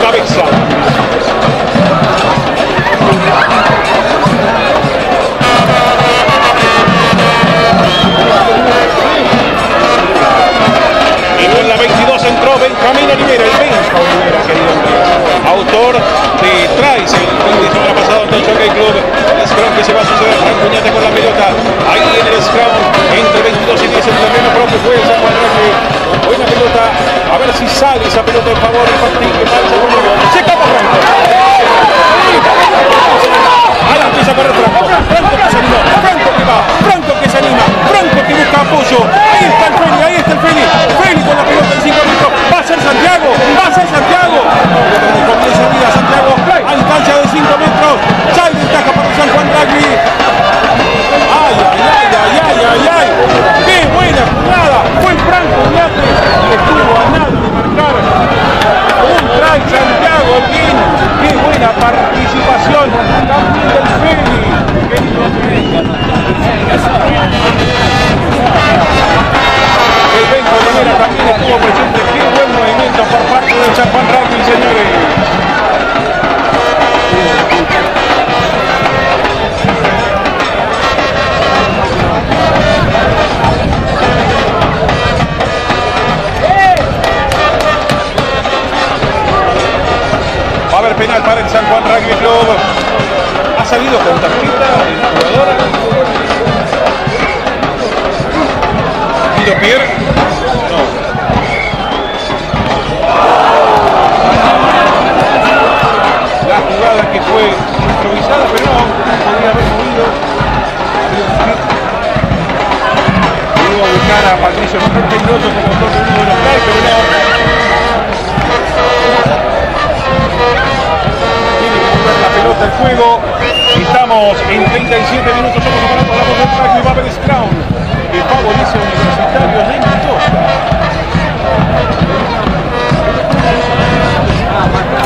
cabeza. Y en la 22 entró Benjamín Olivera, el Benja Olivera, querido autor de Traes, el fin de semana pasado en el Club, el scrum que se va a suceder, Franco Uñate con la pelota, ahí en el scrum, entra Buena pelota, a ver si sale esa pelota en favor de Martín, que marcha con el gol. Se escapa Franco. Que se anima, Franco que va, Franco que se anima, Franco que busca apoyo. Ahí está el Feli, ahí está el Feli. Feli con la pelota en 5 metros. Va a ser Santiago, va a ser Santiago. Comienza de 5 metros. Sale ventaja para San Juan Gran Santiago Pino, qué buena participación también del Feli. El Ben Coronera también estuvo presente, qué buen movimiento por parte de San Juan Rugby, señores. Con tarjeta el jugador. Guido Pierre. No. La jugada que fue improvisada, pero no, podría haber movido. Iba a buscar a Patricio Peiroto como autor de uno de los pero no. Tiene que mover la pelota al juego. En 37 minutos, somos aparatos la voz del rugby Babel Crown, que favorece a Universitario de Mendoza.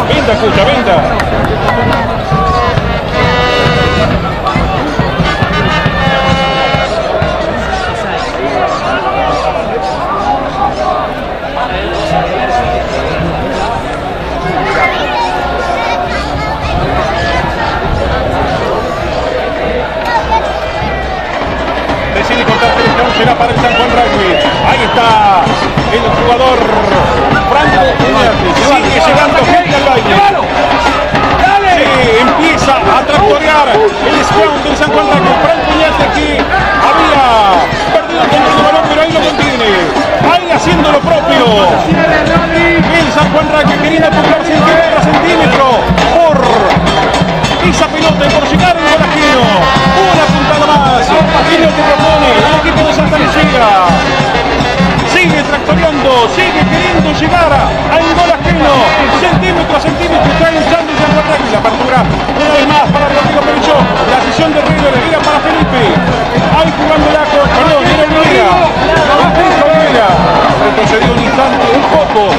Venta, escucha, venta. Será para el San Juan Rugby. Ahí está el jugador Franco Uñarte. Sigue llegando gente al baile. Se empieza a tractorear el scout del San Juan Rugby. Franco Uñarte que había perdido el control del balón, pero ahí lo contiene. Ahí haciendo lo propio. El San Juan Rugby queriendo tocar centímetro a centímetro por esa pelota y por llegar en el ajeno. Una puntada más. Y lo que propone el equipo de Santa Lucía. Sigue tractoreando, sigue queriendo llegar al gol ajeno. Centímetro a centímetro está Juan Rugby. La apertura una vez más para Rodrigo Perichó. La decisión de River era para Felipe. Ahí jugando la perdón, era Olivera. Rodrigo Olivera. Retrocedió un instante, un poco.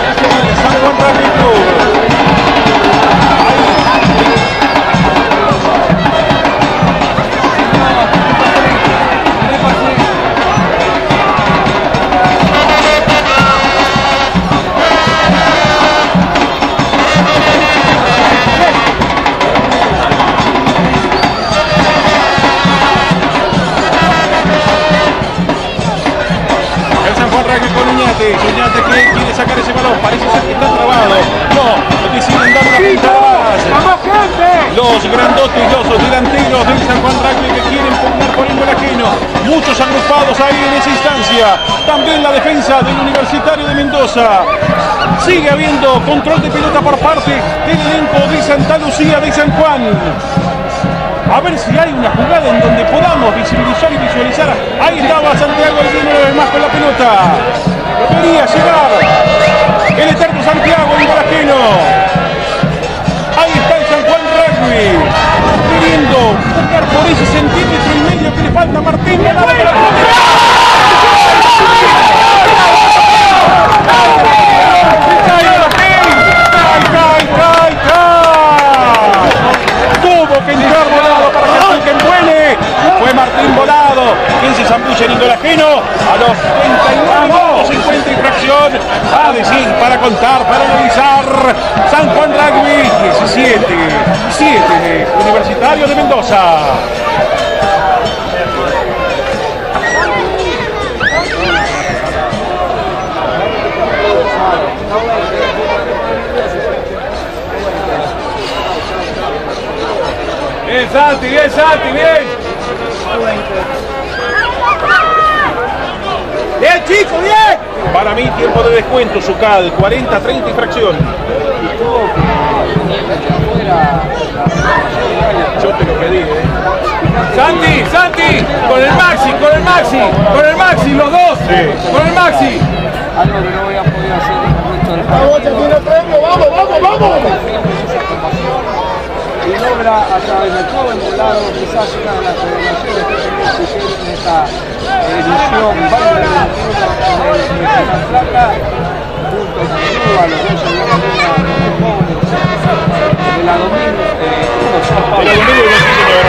San Juan Rugby Agrupados ahí en esa instancia. También la defensa del Universitario de Mendoza. Sigue habiendo control de pelota por parte del elenco de Santa Lucía de San Juan. A ver si hay una jugada en donde podamos visibilizar y visualizar. Ahí estaba Santiago el una vez más con la pelota. Quería llegar el eterno Santiago en gol ajeno. Ahí está el San Juan Rugby. Buscar por ese centímetro y medio que le falta Martín. Tuvo que entrar volado para que Martín vuele. Fue Martín volado. Quien se zambulla en a los 39 minutos 50 y fracción. Para decir, para contar, para analizar. San Juan Rugby 17, 7 Universitario de Mendoza. Santi, bien, Santi, bien. Bien, chico, bien. Para mí, tiempo de descuento, Zucal, 40, 30 y fracción. Yo te lo pedí, ¿eh? Santi, Santi, con el Maxi, con el Maxi, con el Maxi, los dos. Sí. Con el Maxi. Algo que no voy a poder hacer en el resto del partido. vamos, vamos, vamos. Y logra a través del joven volado quizás una de las federaciones que se hicieron en esta edición válida de Regional Plata junto con Cuba, los dos muy jóvenes. de la domingo eh, De la del señor.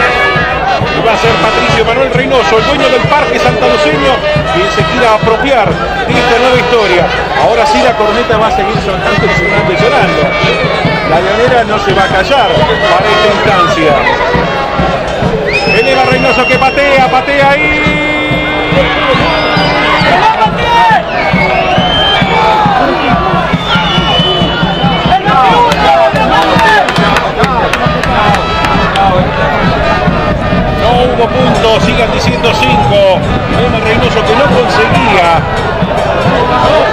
Y va a ser Patricio Manuel Reynoso, el dueño del Parque Santa Luceño, quien se quiera apropiar de esta nueva historia. Ahora sí la corneta va a seguir sonando y sonando y sonando. La leonera no se va a callar para esta instancia. Eleva Reynoso que patea, patea ahí. No hubo puntos, sigan diciendo 5. Un Reynoso que no conseguía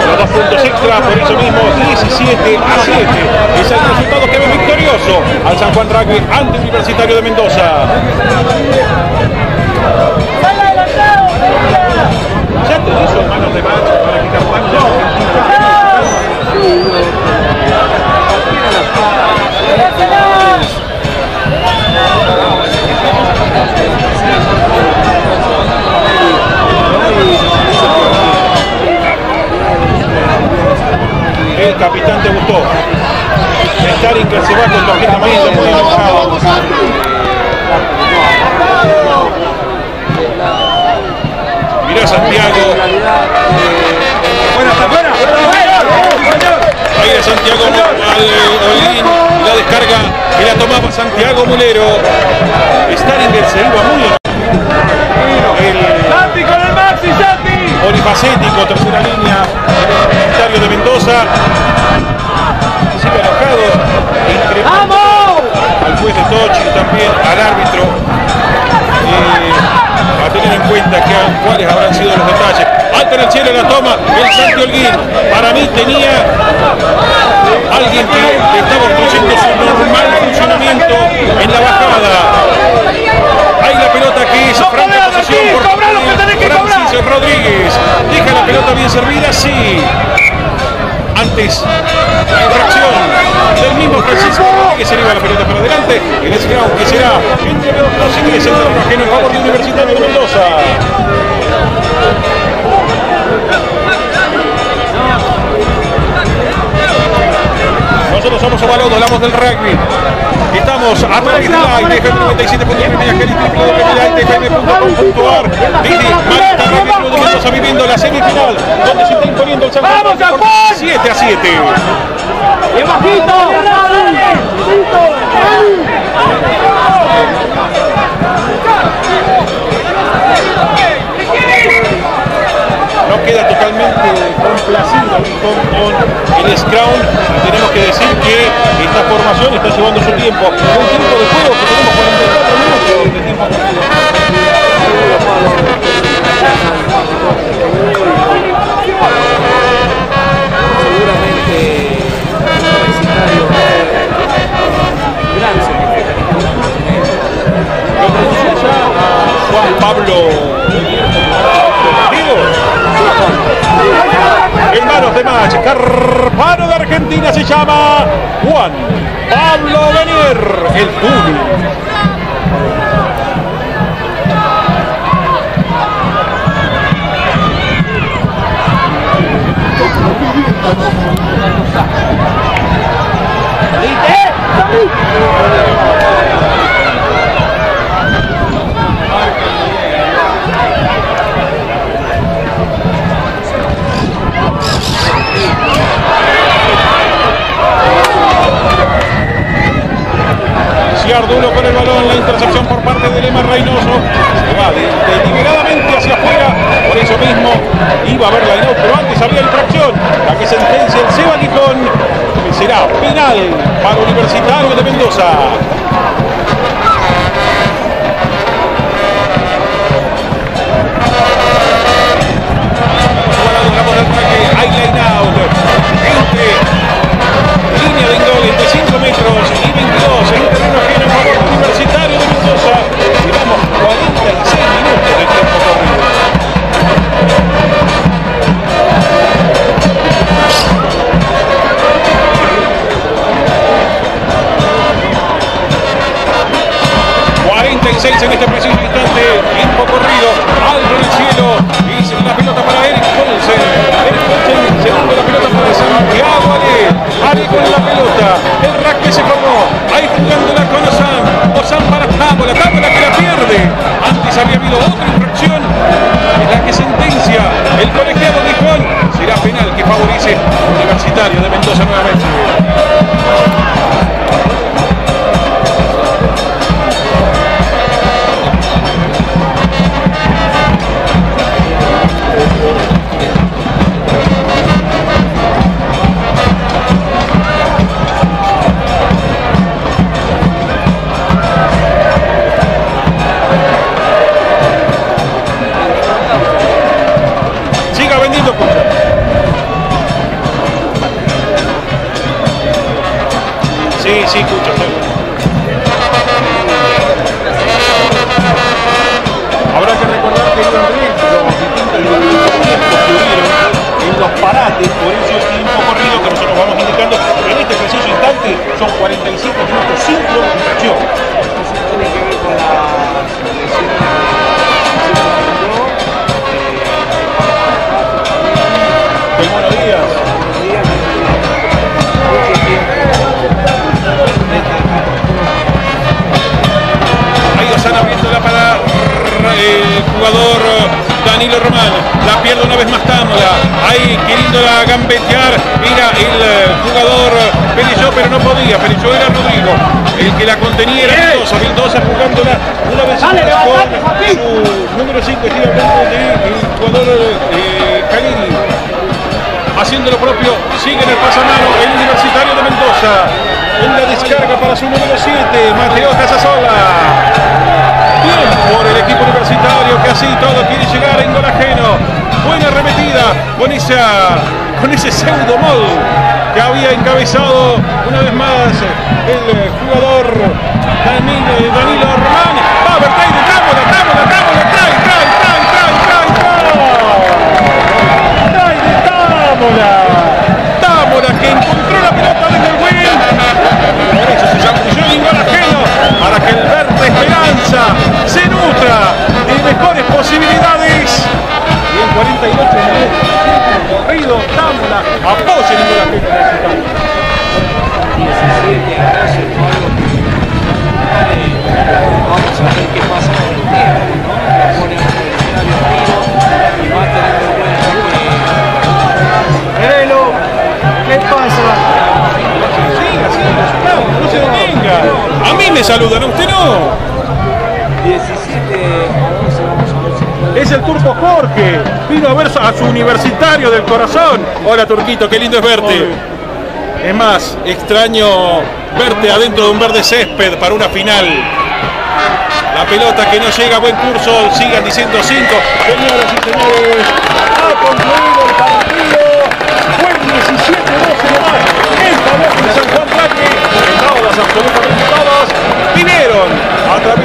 los dos puntos extra, por eso mismo 17 a 7. Es el resultado que ve victorioso al San Juan Rugby ante Universitario de Mendoza. Ya te hizo manos de macho para que Argentina. El capitán te gustó. Stalin que se va con tarjeta amarilla muy enojado. Mirá Santiago. Buena, buena, Ahí era Santiago al Olín, la descarga y la tomaba Santiago Mulero. Stalin se iba muy el con el Maxi, Santi. polifacético, tercera línea, Universitario de Mendoza. Sigue enojado, ¡Vamos! al juez de Tochi también al árbitro. Eh, a tener en cuenta que, cuáles habrán sido los detalles. Alto en el cielo la toma el Santi Holguín. Para mí tenía alguien que estaba ofreciendo su normal funcionamiento en la bajada. Hay la pelota que es frente a posesión por que que. Francisco Rodríguez. Deja la pelota bien servida, sí. Antes, la infracción del mismo Francisco Rodríguez se lleva la pelota para adelante. En ese ground que será entre los dos tres el terreno ajeno en favor de Universitario de Mendoza. Nosotros somos Ovalodo, hablamos del rugby. Estamos a través de la ITFM 97.9 Mediajet y www.itfm.com.ar. Didi, Marita, Rugby Club de Mendoza viviendo la semifinal, donde se está imponiendo el San ¡Vamos, Juan! 7 a 7. ¡Y bajito! No queda totalmente complacido con, con el Scrum. Tenemos que decir que esta formación está llevando su tiempo. Un tiempo de juego que tenemos 44 minutos de tiempo seguramente Juan Pablo Diego. En manos de match, Carpano de Argentina se llama Juan Pablo Benier, el. Ciardulo con el balón, la intercepción por parte de Lema Reynoso. Se va de- deliberadamente hacia afuera. Por eso mismo iba a haber la no, pero antes había infracción. La que sentencia el Seba Gijón. que Será penal para Universitario de Mendoza. Metros y 22 en terreno ajeno en favor Universitario de Mendoza. Llevamos 46 minutos de tiempo corrido. ...46 en este preciso instante... ...tiempo corrido... ...alto en el cielo... ...y la pelota para Eric Olsen... ...Eric Olsen... ...segundo la pelota para Santiago Ale con la pelota... ...el rack que se. ...ahí jugándola con Osam... Osam para Tábola... Tábola que la pierde... ...antes había habido otra infracción... ...en la que sentencia... ...el colegiado de Juan... ...será penal que favorece... ...Universitario de Mendoza nuevamente... Hola Turquito, qué lindo es verte. Es más, extraño verte adentro de un verde césped para una final. La pelota que no llega a buen curso, sigan diciendo 5. Señoras y señores, ha concluido el partido. Fue 17 12 de. El favor de San Juan Raque. Entradas absolutamente todas. Vinieron a través